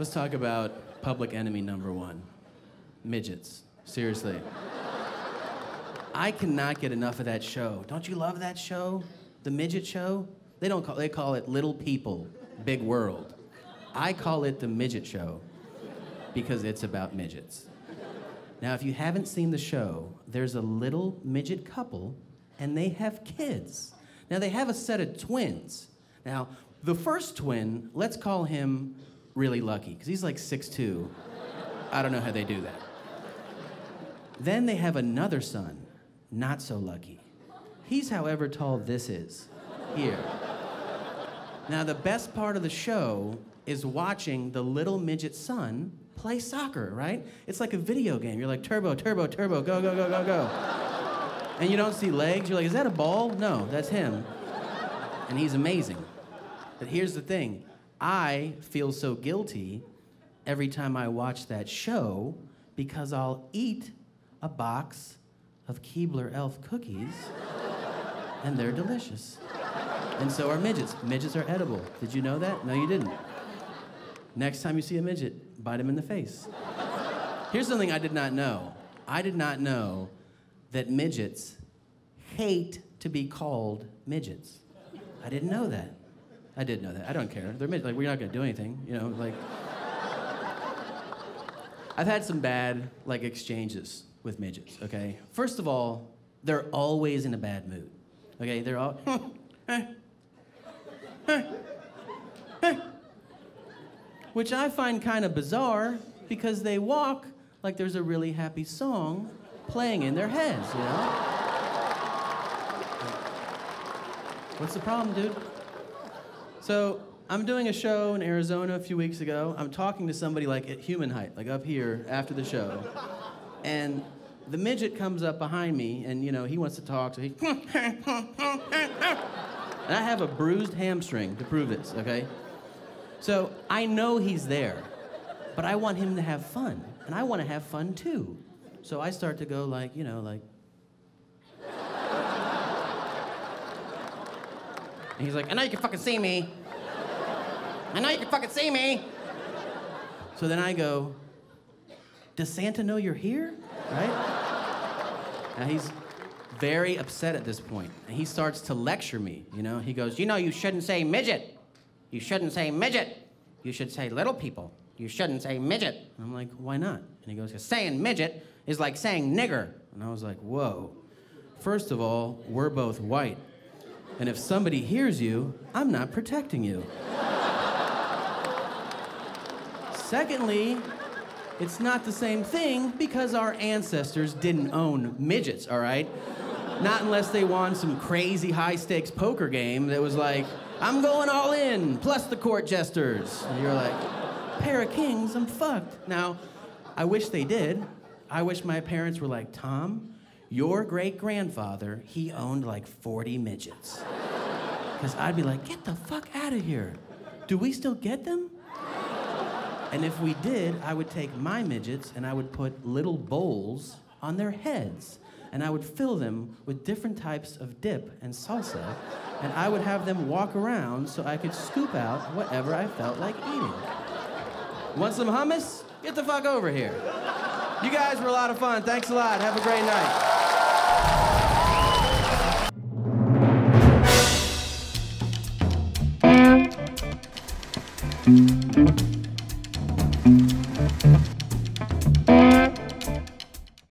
Let's talk about public enemy number one midgets. Seriously. I cannot get enough of that show. Don't you love that show? The midget show? They don't call they call it Little People, Big World. I call it the midget show because it's about midgets. Now, if you haven't seen the show, there's a little midget couple and they have kids. Now, they have a set of twins. Now, the first twin, let's call him really lucky because he's like 6'2. I don't know how they do that. Then they have another son, not so lucky. He's however tall this is, here. Now, the best part of the show is watching the little midget son play soccer, right? It's like a video game. You're like, turbo, turbo, turbo, go, go, go, go, go. And you don't see legs. You're like, is that a ball? No, that's him. And he's amazing. But here's the thing I feel so guilty every time I watch that show because I'll eat a box of Keebler Elf cookies and they're delicious. And so are midgets. Midgets are edible. Did you know that? No, you didn't. Next time you see a midget, bite him in the face. Here's something I did not know I did not know that midgets hate to be called midgets. I didn't know that. I did know that. I don't care. They're midgets. Like, we're not to do anything, you know, like. I've had some bad, like, exchanges with midgets, okay? First of all, they're always in a bad mood, okay? They're all. Which I find kind of bizarre because they walk like there's a really happy song playing in their heads, you know? What's the problem, dude? So, I'm doing a show in Arizona a few weeks ago. I'm talking to somebody like at human height, like up here after the show. And the midget comes up behind me and, you know, he wants to talk, so he. and I have a bruised hamstring to prove this, okay? So I know he's there, but I want him to have fun, and I want to have fun too. So I start to go like, you know, like. And he's like, I know you can fucking see me. I know you can fucking see me. So then I go, Does Santa know you're here? Right? Now he's very upset at this point, and he starts to lecture me. You know, he goes, You know, you shouldn't say midget. You shouldn't say midget. You should say little people. You shouldn't say midget. And I'm like, Why not? And he goes, Cause Saying midget is like saying nigger. And I was like, Whoa. First of all, we're both white. And if somebody hears you, I'm not protecting you. Secondly, it's not the same thing because our ancestors didn't own midgets, all right? Not unless they won some crazy high stakes poker game that was like, I'm going all in, plus the court jesters. And you're like, pair of kings, I'm fucked. Now, I wish they did. I wish my parents were like, Tom, your great grandfather, he owned like 40 midgets. Because I'd be like, get the fuck out of here. Do we still get them? And if we did, I would take my midgets and I would put little bowls on their heads. And I would fill them with different types of dip and salsa. And I would have them walk around so I could scoop out whatever I felt like eating. Want some hummus? Get the fuck over here. You guys were a lot of fun. Thanks a lot. Have a great night.